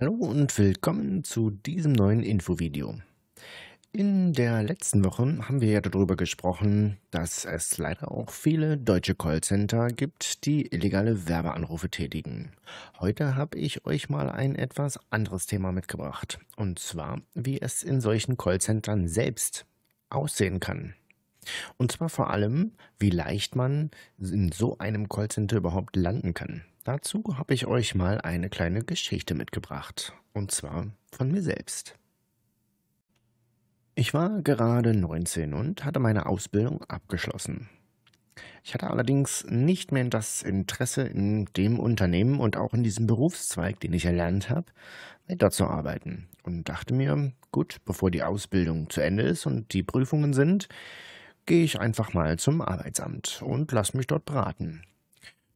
Hallo und willkommen zu diesem neuen Infovideo. In der letzten Woche haben wir ja darüber gesprochen, dass es leider auch viele deutsche Callcenter gibt, die illegale Werbeanrufe tätigen. Heute habe ich euch mal ein etwas anderes Thema mitgebracht, und zwar, wie es in solchen Callcentern selbst aussehen kann. Und zwar vor allem, wie leicht man in so einem Callcenter überhaupt landen kann. Dazu habe ich euch mal eine kleine Geschichte mitgebracht, und zwar von mir selbst. Ich war gerade 19 und hatte meine Ausbildung abgeschlossen. Ich hatte allerdings nicht mehr das Interesse in dem Unternehmen und auch in diesem Berufszweig, den ich erlernt habe, weiterzuarbeiten und dachte mir, gut, bevor die Ausbildung zu Ende ist und die Prüfungen sind, gehe ich einfach mal zum Arbeitsamt und lass mich dort beraten.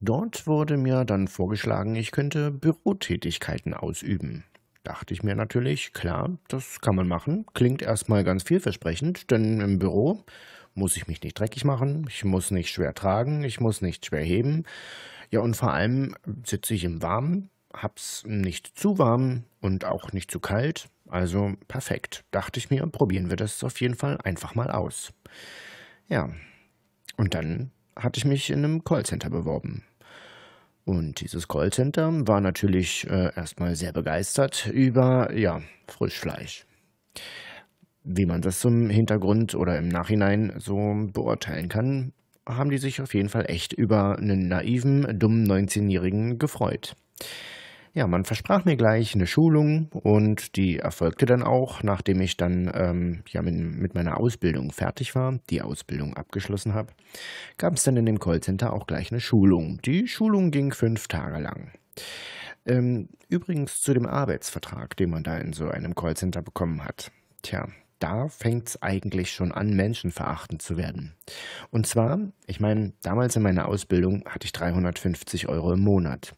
Dort wurde mir dann vorgeschlagen, ich könnte Bürotätigkeiten ausüben. Dachte ich mir natürlich, klar, das kann man machen. Klingt erstmal ganz vielversprechend, denn im Büro muss ich mich nicht dreckig machen, ich muss nicht schwer tragen, ich muss nicht schwer heben. Ja, und vor allem sitze ich im Warmen, hab's nicht zu warm und auch nicht zu kalt. Also perfekt. Dachte ich mir, probieren wir das auf jeden Fall einfach mal aus. Ja, und dann hatte ich mich in einem Callcenter beworben. Und dieses Callcenter war natürlich äh, erstmal sehr begeistert über, ja, Frischfleisch. Wie man das zum Hintergrund oder im Nachhinein so beurteilen kann, haben die sich auf jeden Fall echt über einen naiven, dummen 19-Jährigen gefreut. Ja, man versprach mir gleich eine Schulung und die erfolgte dann auch, nachdem ich dann ähm, ja, mit, mit, meiner Ausbildung fertig war, die Ausbildung abgeschlossen habe, gab es dann in dem Callcenter auch gleich eine Schulung. Die Schulung ging fünf Tage lang. Ähm, übrigens zu dem Arbeitsvertrag, den man da in so einem Callcenter bekommen hat. Tja, da fängt es eigentlich schon an, menschenverachtend zu werden. Und zwar, ich meine, damals in meiner Ausbildung hatte ich 350 Euro im Monat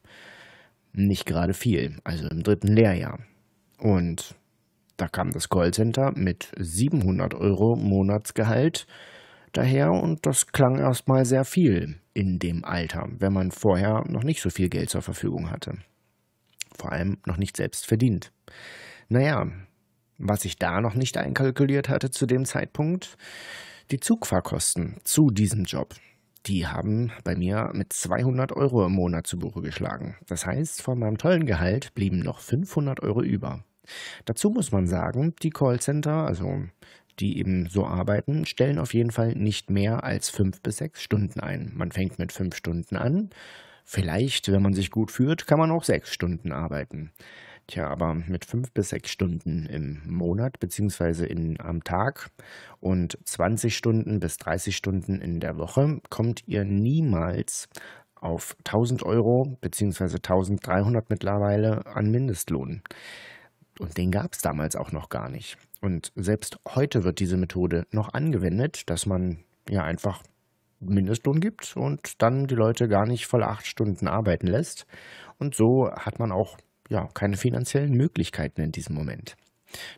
nicht gerade viel, also im dritten Lehrjahr. Und da kam das Callcenter mit 700 Euro Monatsgehalt daher und das klang erstmal sehr viel in dem Alter, wenn man vorher noch nicht so viel Geld zur Verfügung hatte. Vor allem noch nicht selbst verdient. Naja, was ich da noch nicht einkalkuliert hatte zu dem Zeitpunkt, die Zugfahrkosten zu diesem Job die haben bei mir mit 200 Euro im Monat zu Buche geschlagen. Das heißt, von meinem tollen Gehalt blieben noch 500 Euro über. Dazu muss man sagen, die Callcenter, also die eben so arbeiten, stellen auf jeden Fall nicht mehr als fünf bis sechs Stunden ein. Man fängt mit fünf Stunden an. Vielleicht, wenn man sich gut führt, kann man auch sechs Stunden arbeiten. Tja, aber mit fünf bis sechs Stunden im Monat beziehungsweise in, am Tag und 20 Stunden bis 30 Stunden in der Woche kommt ihr niemals auf 1000 Euro beziehungsweise 1300 mittlerweile an Mindestlohn. Und den gab es damals auch noch gar nicht. Und selbst heute wird diese Methode noch angewendet, dass man ja einfach Mindestlohn gibt und dann die Leute gar nicht voll acht Stunden arbeiten lässt. Und so hat man auch ja, keine finanziellen Möglichkeiten in diesem Moment.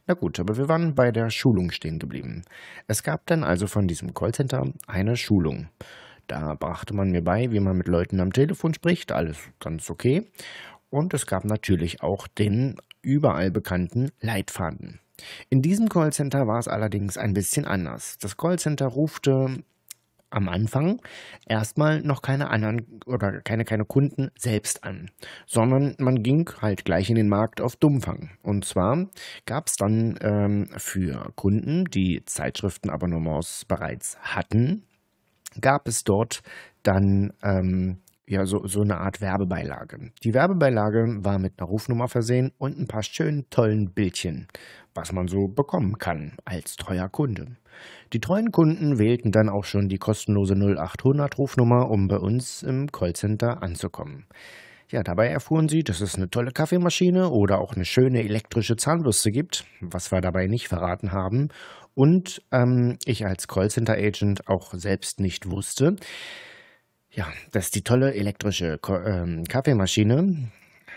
Na gut, aber wir waren bei der Schulung stehen geblieben. Es gab dann also von diesem Callcenter eine Schulung. Da brachte man mir bei, wie man mit Leuten am Telefon spricht, alles ganz okay. Und es gab natürlich auch den überall bekannten Leitfaden. In diesem Callcenter war es allerdings ein bisschen anders. Das Callcenter rufte am Anfang erstmal noch keine anderen oder keine, keine Kunden selbst an, sondern man ging halt gleich in den Markt auf Dummfang. Und zwar gab es dann ähm, für Kunden, die Zeitschriftenabonnements bereits hatten, gab es dort dann ähm, ja, so, so eine Art Werbebeilage. Die Werbebeilage war mit einer Rufnummer versehen und ein paar schönen tollen Bildchen, was man so bekommen kann als treuer Kunde. Die treuen Kunden wählten dann auch schon die kostenlose 0800 Rufnummer, um bei uns im Callcenter anzukommen. Ja, dabei erfuhren sie, dass es eine tolle Kaffeemaschine oder auch eine schöne elektrische Zahnbürste gibt, was wir dabei nicht verraten haben. Und ähm, ich als Callcenter-Agent auch selbst nicht wusste, ja, dass die tolle elektrische ähm, Kaffeemaschine,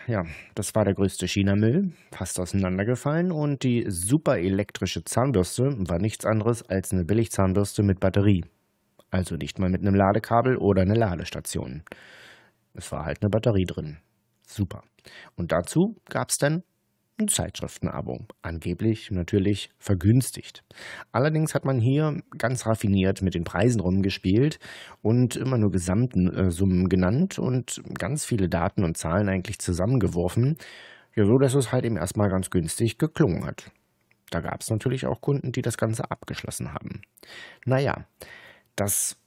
ja, das war der größte China-Müll, fast auseinandergefallen und die super elektrische Zahnbürste war nichts anderes als eine Billigzahnbürste mit Batterie. Also nicht mal mit einem Ladekabel oder einer Ladestation. Es war halt eine Batterie drin. Super. Und dazu gab es dann ein Zeitschriftenabo. Angeblich natürlich vergünstigt. Allerdings hat man hier ganz raffiniert mit den Preisen rumgespielt und immer nur Gesamtsummen genannt und ganz viele Daten und Zahlen eigentlich zusammengeworfen. Ja, so dass es halt eben erstmal ganz günstig geklungen hat. Da gab es natürlich auch Kunden, die das Ganze abgeschlossen haben. Naja, das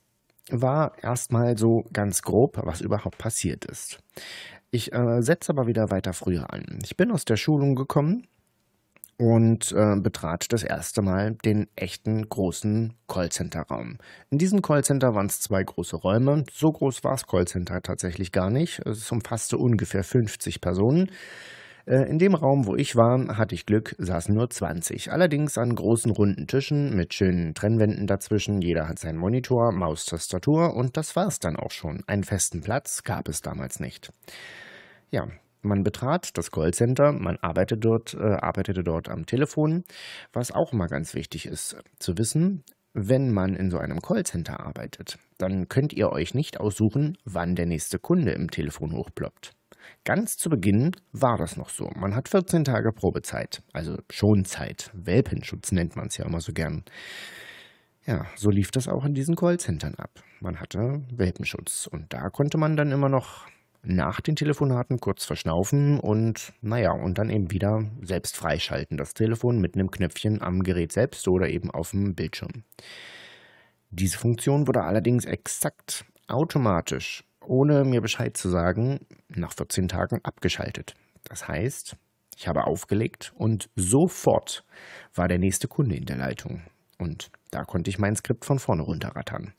war erstmal so ganz grob, was überhaupt passiert ist. Ich äh, setze aber wieder weiter früher an. Ich bin aus der Schulung gekommen und äh, betrat das erste Mal den echten großen Callcenter-Raum. In diesem Callcenter waren es zwei große Räume. So groß war das Callcenter tatsächlich gar nicht. Es umfasste ungefähr 50 Personen. Äh, in dem Raum, wo ich war, hatte ich Glück, saßen nur 20. Allerdings an großen runden Tischen mit schönen Trennwänden dazwischen. Jeder hat seinen Monitor, Maus, Tastatur und das war's dann auch schon. Einen festen Platz gab es damals nicht. Ja, man betrat das Callcenter, man arbeitete dort, äh, arbeitete dort am Telefon, was auch immer ganz wichtig ist zu wissen. Wenn man in so einem Callcenter arbeitet, dann könnt ihr euch nicht aussuchen, wann der nächste Kunde im Telefon hochploppt. Ganz zu Beginn war das noch so. Man hat 14 Tage Probezeit, also Schonzeit. Welpenschutz nennt man es ja immer so gern. Ja, so lief das auch in diesen Callcentern ab. Man hatte Welpenschutz und da konnte man dann immer noch nach den Telefonaten kurz verschnaufen und naja, und dann eben wieder selbst freischalten, das Telefon mit einem Knöpfchen am Gerät selbst oder eben auf dem Bildschirm. Diese Funktion wurde allerdings exakt automatisch ohne mir Bescheid zu sagen, nach 14 Tagen abgeschaltet. Das heißt, ich habe aufgelegt und sofort war der nächste Kunde in der Leitung. Und da konnte ich mein Skript von vorne runterrattern.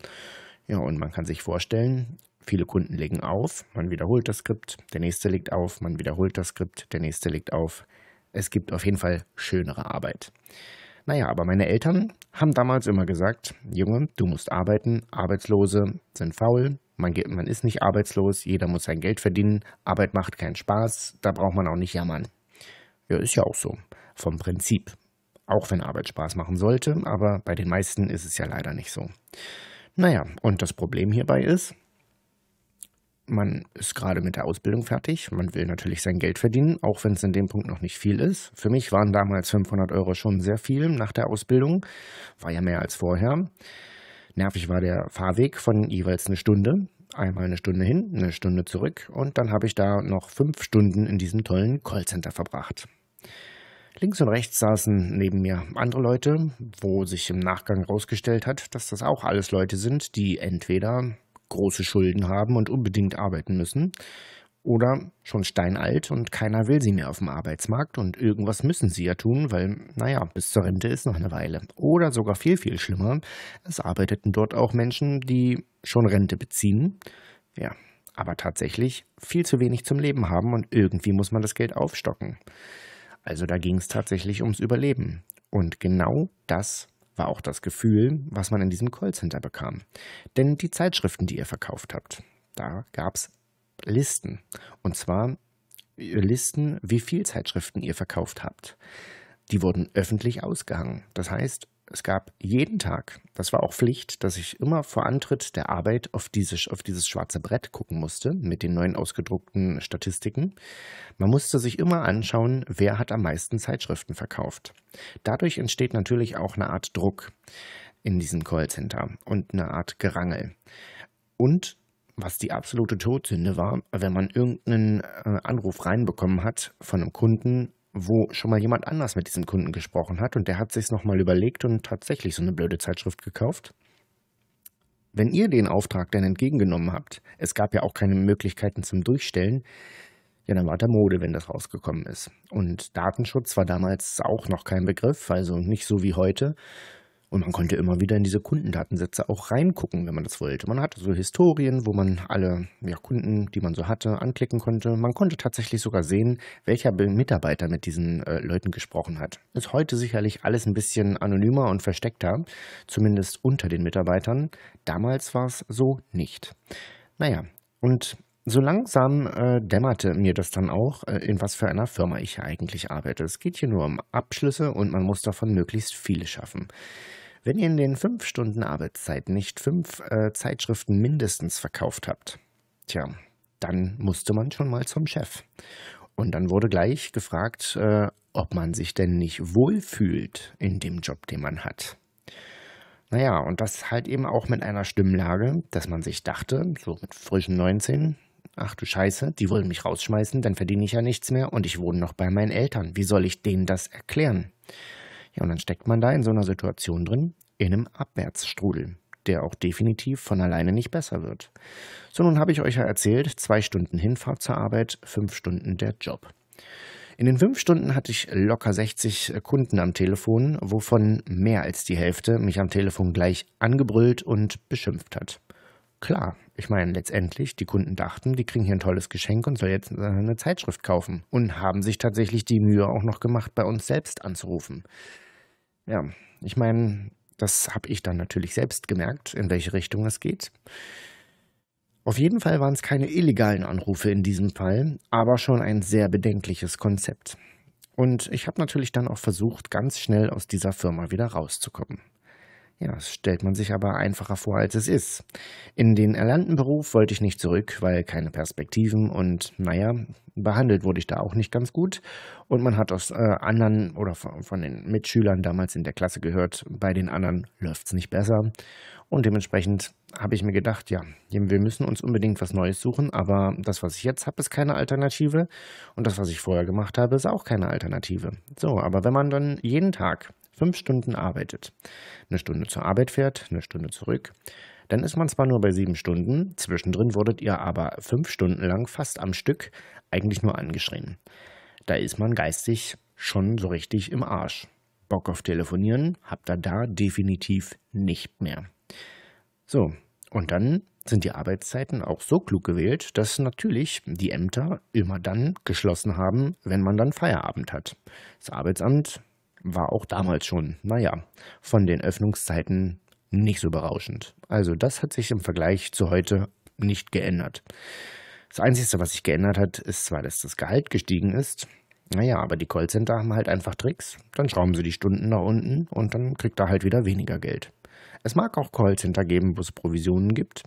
Ja, und man kann sich vorstellen, viele Kunden legen auf, man wiederholt das Skript, der nächste legt auf, man wiederholt das Skript, der nächste legt auf. Es gibt auf jeden Fall schönere Arbeit. Naja, aber meine Eltern haben damals immer gesagt, Junge, du musst arbeiten, Arbeitslose sind faul, man, man ist nicht arbeitslos, jeder muss sein Geld verdienen, Arbeit macht keinen Spaß, da braucht man auch nicht jammern. Ja, ist ja auch so, vom Prinzip. Auch wenn Arbeit Spaß machen sollte, aber bei den meisten ist es ja leider nicht so. Naja, und das Problem hierbei ist, man ist gerade mit der Ausbildung fertig, man will natürlich sein Geld verdienen, auch wenn es in dem Punkt noch nicht viel ist. Für mich waren damals 500 Euro schon sehr viel nach der Ausbildung, war ja mehr als vorher. Nervig war der Fahrweg von jeweils eine Stunde. Einmal eine Stunde hin, eine Stunde zurück und dann habe ich da noch fünf Stunden in diesem tollen Callcenter verbracht. Links und rechts saßen neben mir andere Leute, wo sich im Nachgang herausgestellt hat, dass das auch alles Leute sind, die entweder große Schulden haben und unbedingt arbeiten müssen oder schon steinalt und keiner will sie mehr auf dem Arbeitsmarkt und irgendwas müssen sie ja tun, weil, naja, bis zur Rente ist noch eine Weile. Oder sogar viel, viel schlimmer, es arbeiteten dort auch Menschen, die schon Rente beziehen, ja, aber tatsächlich viel zu wenig zum Leben haben und irgendwie muss man das Geld aufstocken. Also da ging es tatsächlich ums Überleben. Und genau das war auch das Gefühl, was man in diesem Callcenter bekam. Denn die Zeitschriften, die ihr verkauft habt, da gab es Listen. Und zwar äh, Listen, wie viel Zeitschriften ihr verkauft habt. Die wurden öffentlich ausgehangen. Das heißt, es gab jeden Tag, das war auch Pflicht, dass ich immer vor Antritt der Arbeit auf dieses, auf dieses schwarze Brett gucken musste mit den neuen ausgedruckten Statistiken. Man musste sich immer anschauen, wer hat am meisten Zeitschriften verkauft. Dadurch entsteht natürlich auch eine Art Druck in diesem Callcenter und eine Art Gerangel. Und was die absolute Todsünde war, wenn man irgendeinen äh, Anruf reinbekommen hat von einem Kunden, wo schon mal jemand anders mit diesem Kunden gesprochen hat und der hat sich nochmal überlegt und tatsächlich so eine blöde Zeitschrift gekauft. Wenn ihr den Auftrag dann entgegengenommen habt, es gab ja auch keine Möglichkeiten zum Durchstellen, ja, dann war der Mode, wenn das rausgekommen ist. Und Datenschutz war damals auch noch kein Begriff, also nicht so wie heute. Und man konnte immer wieder in diese Kundendatensätze auch reingucken, wenn man das wollte. Man hatte so Historien, wo man alle ja, Kunden, die man so hatte, anklicken konnte. Man konnte tatsächlich sogar sehen, welcher Mitarbeiter mit diesen äh, Leuten gesprochen hat. Ist heute sicherlich alles ein bisschen anonymer und versteckter, zumindest unter den Mitarbeitern. Damals war es so nicht. Naja, und so langsam äh, dämmerte mir das dann auch, äh, in was für einer Firma ich eigentlich arbeite. Es geht hier nur um Abschlüsse und man muss davon möglichst viele schaffen. Wenn ihr in den fünf Stunden Arbeitszeit nicht fünf äh, Zeitschriften mindestens verkauft habt, tja, dann musste man schon mal zum Chef. Und dann wurde gleich gefragt, äh, ob man sich denn nicht wohlfühlt in dem Job, den man hat. Naja, und das halt eben auch mit einer Stimmlage, dass man sich dachte, so mit frischen 19, ach du Scheiße, die wollen mich rausschmeißen, dann verdiene ich ja nichts mehr und ich wohne noch bei meinen Eltern. Wie soll ich denen das erklären? Ja, und dann steckt man da in so einer Situation drin, in einem Abwärtsstrudel, der auch definitiv von alleine nicht besser wird. So, nun habe ich euch ja erzählt, zwei Stunden Hinfahrt zur Arbeit, fünf Stunden der Job. In den fünf Stunden hatte ich locker 60 äh, Kunden am Telefon, wovon mehr als die Hälfte mich am Telefon gleich angebrüllt und beschimpft hat. Klar, ich meine, letztendlich, die Kunden dachten, die kriegen hier ein tolles Geschenk und soll jetzt äh, eine Zeitschrift kaufen und haben sich tatsächlich die Mühe auch noch gemacht, bei uns selbst anzurufen. Ja, ich meine, das habe ich dann natürlich selbst gemerkt, in welche Richtung es geht. Auf jeden Fall waren es keine illegalen Anrufe in diesem Fall, aber schon ein sehr bedenkliches Konzept. Und ich habe natürlich dann auch versucht, ganz schnell aus dieser Firma wieder rauszukommen. Ja, das stellt man sich aber einfacher vor, als es ist. In den erlernten Beruf wollte ich nicht zurück, weil keine Perspektiven und, naja, behandelt wurde ich da auch nicht ganz gut. Und man hat aus äh, anderen oder von, von den Mitschülern damals in der Klasse gehört, bei den anderen läuft es nicht besser. Und dementsprechend habe ich mir gedacht, ja, wir müssen uns unbedingt was Neues suchen, aber das, was ich jetzt habe, ist keine Alternative und das, was ich vorher gemacht habe, ist auch keine Alternative. So, aber wenn man dann jeden Tag fünf Stunden arbeitet, eine Stunde zur Arbeit fährt, eine Stunde zurück, dann ist man zwar nur bei sieben Stunden, zwischendrin wurdet ihr aber fünf Stunden lang fast am Stück eigentlich nur angeschrien. Da ist man geistig schon so richtig im Arsch. Bock auf Telefonieren habt ihr da definitiv nicht mehr. So, und dann sind die Arbeitszeiten auch so klug gewählt, dass natürlich die Ämter immer dann geschlossen haben, wenn man dann Feierabend hat. Das Arbeitsamt war auch damals schon, naja, von den Öffnungszeiten nicht so berauschend. Also das hat sich im Vergleich zu heute nicht geändert. Das Einzige, was sich geändert hat, ist zwar, dass das Gehalt gestiegen ist, naja, aber die Callcenter haben halt einfach Tricks. Dann schrauben sie die Stunden nach unten und dann kriegt er halt wieder weniger Geld. Es mag auch Callcenter geben, wo es Provisionen gibt.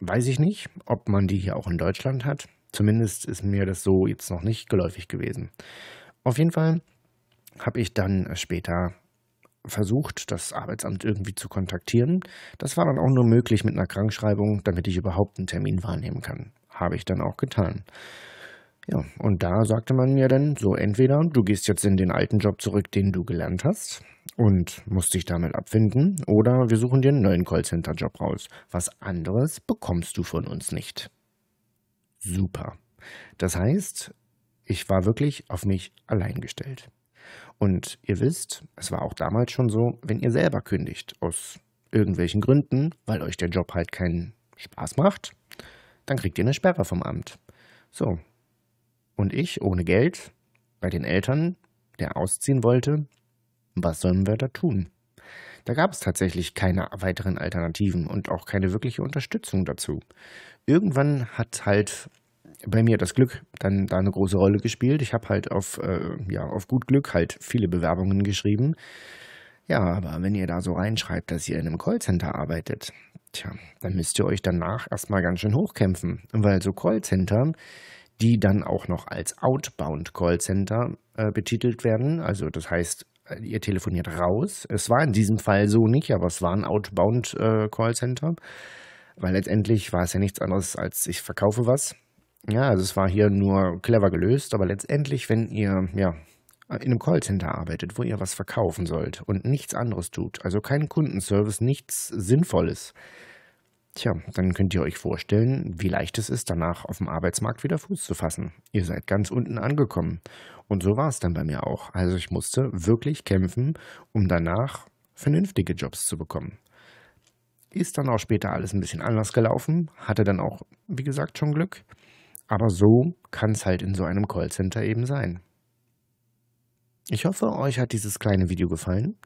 Weiß ich nicht, ob man die hier auch in Deutschland hat. Zumindest ist mir das so jetzt noch nicht geläufig gewesen. Auf jeden Fall habe ich dann später versucht, das Arbeitsamt irgendwie zu kontaktieren. Das war dann auch nur möglich mit einer Krankschreibung, damit ich überhaupt einen Termin wahrnehmen kann. Habe ich dann auch getan. Ja, und da sagte man mir dann so, entweder du gehst jetzt in den alten Job zurück, den du gelernt hast und musst dich damit abfinden, oder wir suchen dir einen neuen Callcenter-Job raus. Was anderes bekommst du von uns nicht. Super. Das heißt, ich war wirklich auf mich allein gestellt. Und ihr wisst, es war auch damals schon so, wenn ihr selber kündigt, aus irgendwelchen Gründen, weil euch der Job halt keinen Spaß macht, dann kriegt ihr eine Sperre vom Amt. So, und ich ohne Geld bei den Eltern, der ausziehen wollte, was sollen wir da tun? Da gab es tatsächlich keine weiteren Alternativen und auch keine wirkliche Unterstützung dazu. Irgendwann hat halt bei mir das Glück dann da eine große Rolle gespielt. Ich habe halt auf, äh, ja, auf gut Glück halt viele Bewerbungen geschrieben. Ja, aber wenn ihr da so reinschreibt, dass ihr in einem Callcenter arbeitet, tja, dann müsst ihr euch danach erstmal ganz schön hochkämpfen. Weil so Callcenter, die dann auch noch als Outbound Callcenter äh, betitelt werden. Also das heißt, ihr telefoniert raus. Es war in diesem Fall so nicht, aber es war ein Outbound äh, Callcenter, weil letztendlich war es ja nichts anderes als ich verkaufe was. Ja, also es war hier nur clever gelöst, aber letztendlich, wenn ihr ja in einem Callcenter arbeitet, wo ihr was verkaufen sollt und nichts anderes tut, also kein Kundenservice, nichts Sinnvolles, Tja, dann könnt ihr euch vorstellen, wie leicht es ist, danach auf dem Arbeitsmarkt wieder Fuß zu fassen. Ihr seid ganz unten angekommen. Und so war es dann bei mir auch. Also ich musste wirklich kämpfen, um danach vernünftige Jobs zu bekommen. Ist dann auch später alles ein bisschen anders gelaufen, hatte dann auch, wie gesagt, schon Glück. Aber so kann es halt in so einem Callcenter eben sein. Ich hoffe, euch hat dieses kleine Video gefallen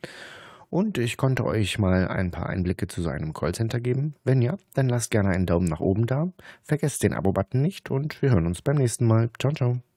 und ich konnte euch mal ein paar Einblicke zu so einem Callcenter geben. Wenn ja, dann lasst gerne einen Daumen nach oben da, vergesst den Abo-Button nicht und wir hören uns beim nächsten Mal. Ciao, ciao.